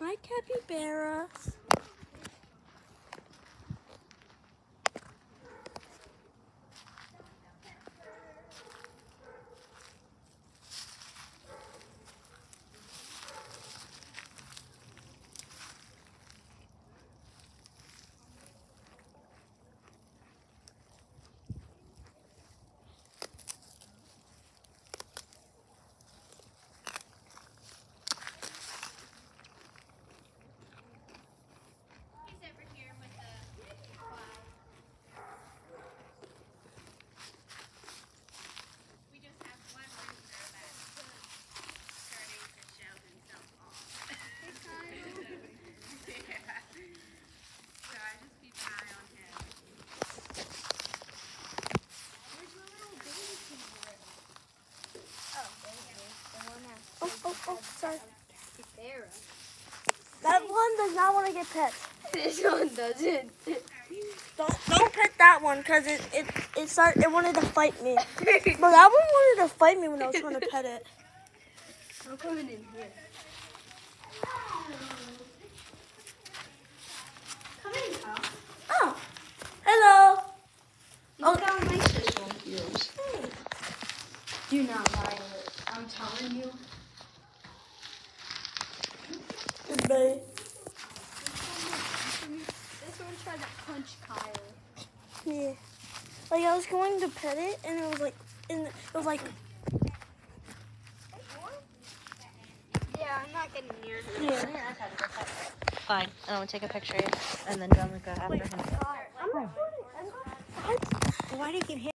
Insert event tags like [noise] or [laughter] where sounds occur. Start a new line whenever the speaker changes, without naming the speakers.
Hi, capybara.
Oh,
oh, oh, sorry. That one does not want to get pet. [laughs]
This one doesn't.
Don't don't pet that one because it it it start it wanted to fight me. [laughs] But that one wanted to fight me when I was trying to pet it.
I'm coming in here. Come in, Kyle.
Oh, hello.
Look how nice this one feels. Do not violate. I'm telling you.
Good.
This one tried to punch Kyle.
Yeah. Like I was going to pet it and it was like and it was like
Yeah, I'm not getting near him.
yeah.
Fine. And I'm gonna take a picture and then John will go after him.
I'm recording. I'm-
Why did you get hit?